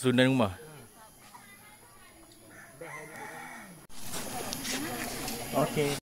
susunan rumah. Okey.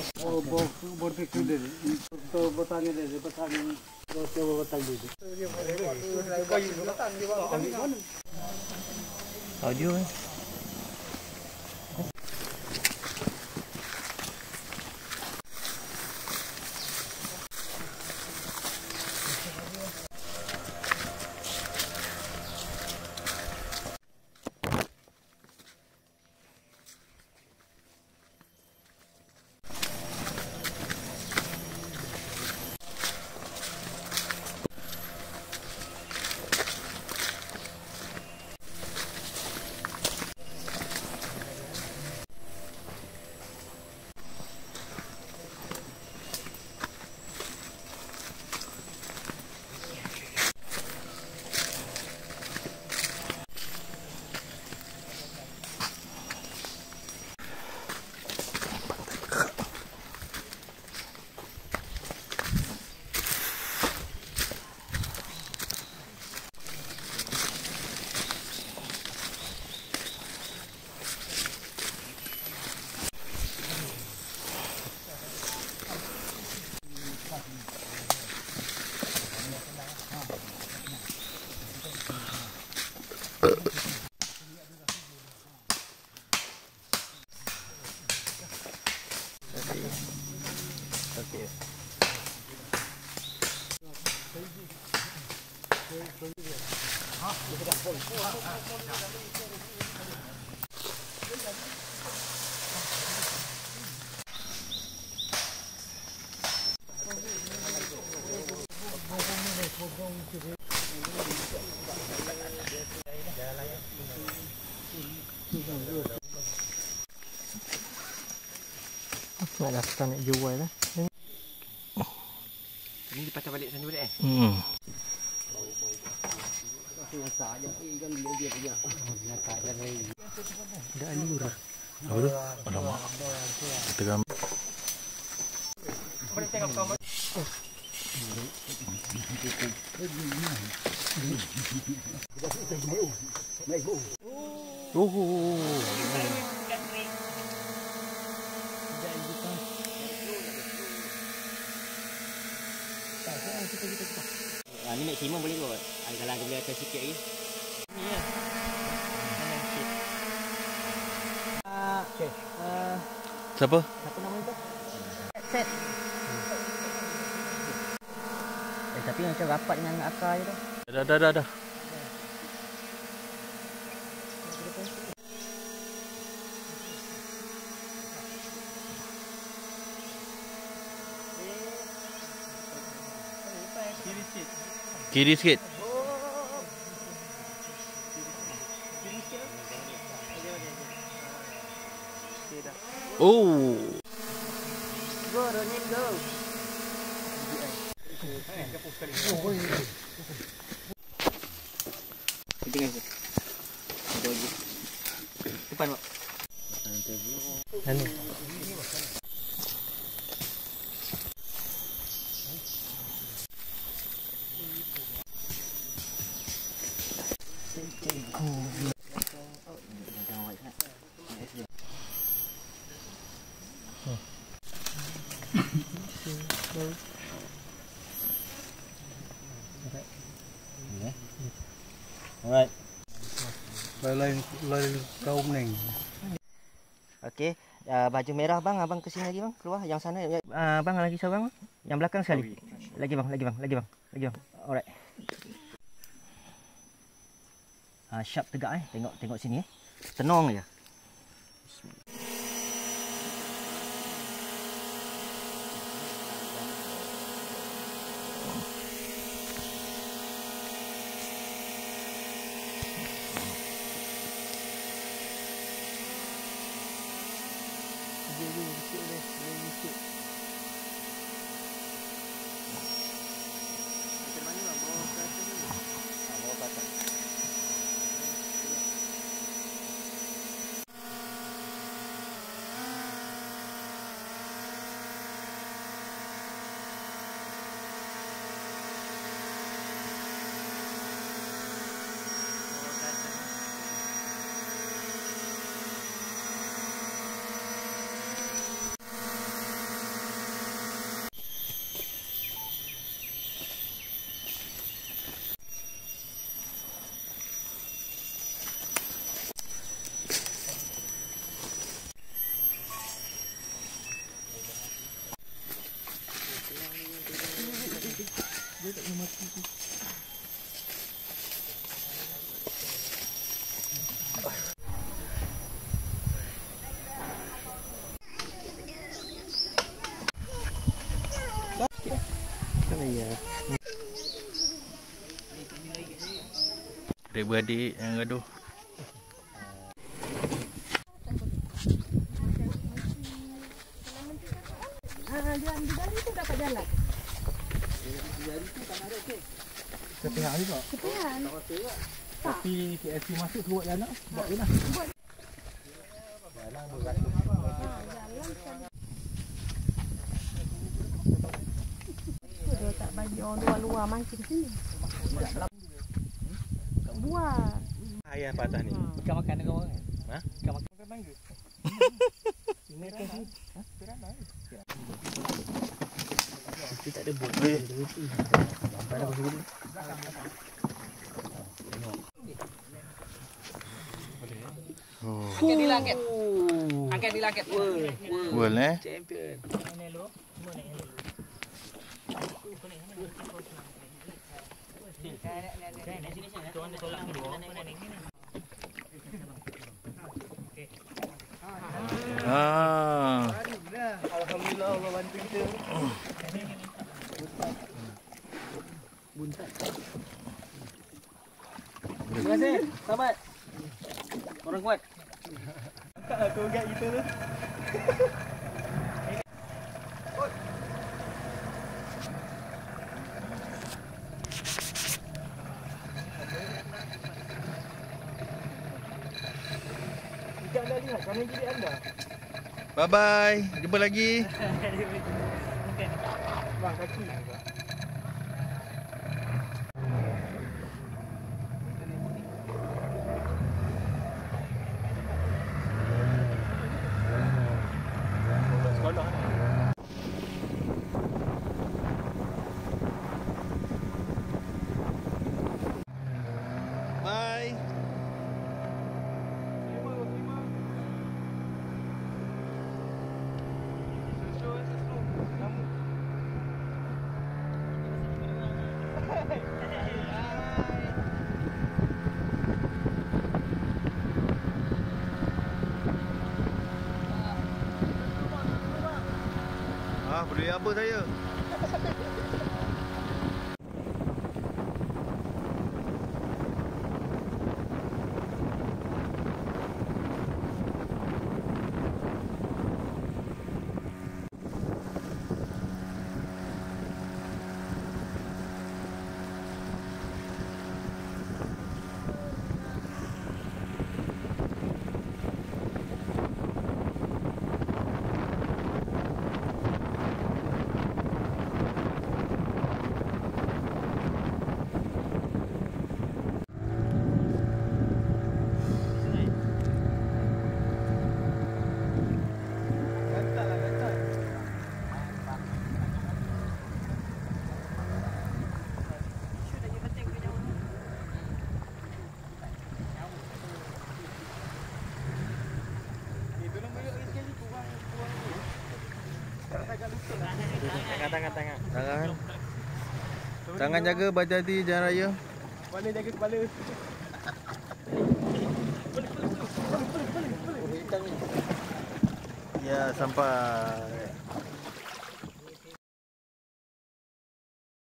वो वो board पे क्यों दे दे तो बताने दे दे बताने तो क्या वो बता दे दे Audio Nak daftar nak jual lah. Ini dipatah balik sana balik eh? Hmm. Dah alur. Apa tu? Alamak. Kita gambar. Oh. Ah, ni maksimum boleh kot. Ah, kalau ada boleh atas sikit lagi. Ni ya. Kanan sikit. Ah, okay. Ah, Siapa? apa nama tu? Set. Eh, tapi macam rapat dengan akar je tu. Dah dah dah dah. Kiri sikit. Oh. Go, Ronin, go. Kita tengah situ. Ada lagi. Alright. lain lain kaum neng Okey. Uh, baju merah bang, abang kesini lagi bang. Keluar yang sana. Uh, bang lagi seorang bang. Yang belakang sekali. Lagi bang, lagi bang, lagi bang, lagi bang. Alright. Ha, sharp tegak eh. Tengok tengok sini eh. Tenang je. Adik beradik yang gaduh. Sepihak juga. Kepihan. Tapi KFC masuk keluar jalan. Buat je lah. Dia tak bagi orang luar-luar mancing sini. Tak buat. Ayah patah ni. Ikan makan dengan orang. Ha? Ikan makan makan mangga. Ini kan sini. Ha? Piranha. Kita tak ada bot. Eh. Sampai dah pasal dulu. Oh. Angkat di langit. Angkat di langit. World eh. Champion. Ah. Alhamdulillah Allah bantu kita. Terima kasih. Sahabat. Orang kuat. Aku gak kita tu. Ikan dah lihat, kanan kiri anda. Bye bye. Jumpa lagi. Bang, kaki. Bye. Ah, beli apa saya? Tangan tangan tangan. Tangan. Tangan jaga, berhati-hati jalan raya. Mana jaga kepala. Ya, sampai.